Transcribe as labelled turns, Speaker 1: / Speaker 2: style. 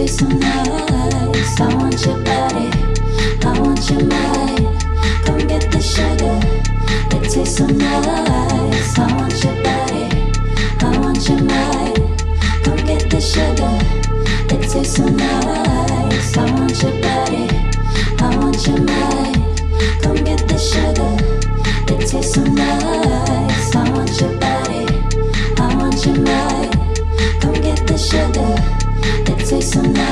Speaker 1: It tastes so nice. I want your body, I want your mind. Come get the sugar. It tastes so nice. I want your body, I want your mind. Come get the sugar. It tastes so nice. I want your body, I want your mind. Come get the sugar. It tastes so nice.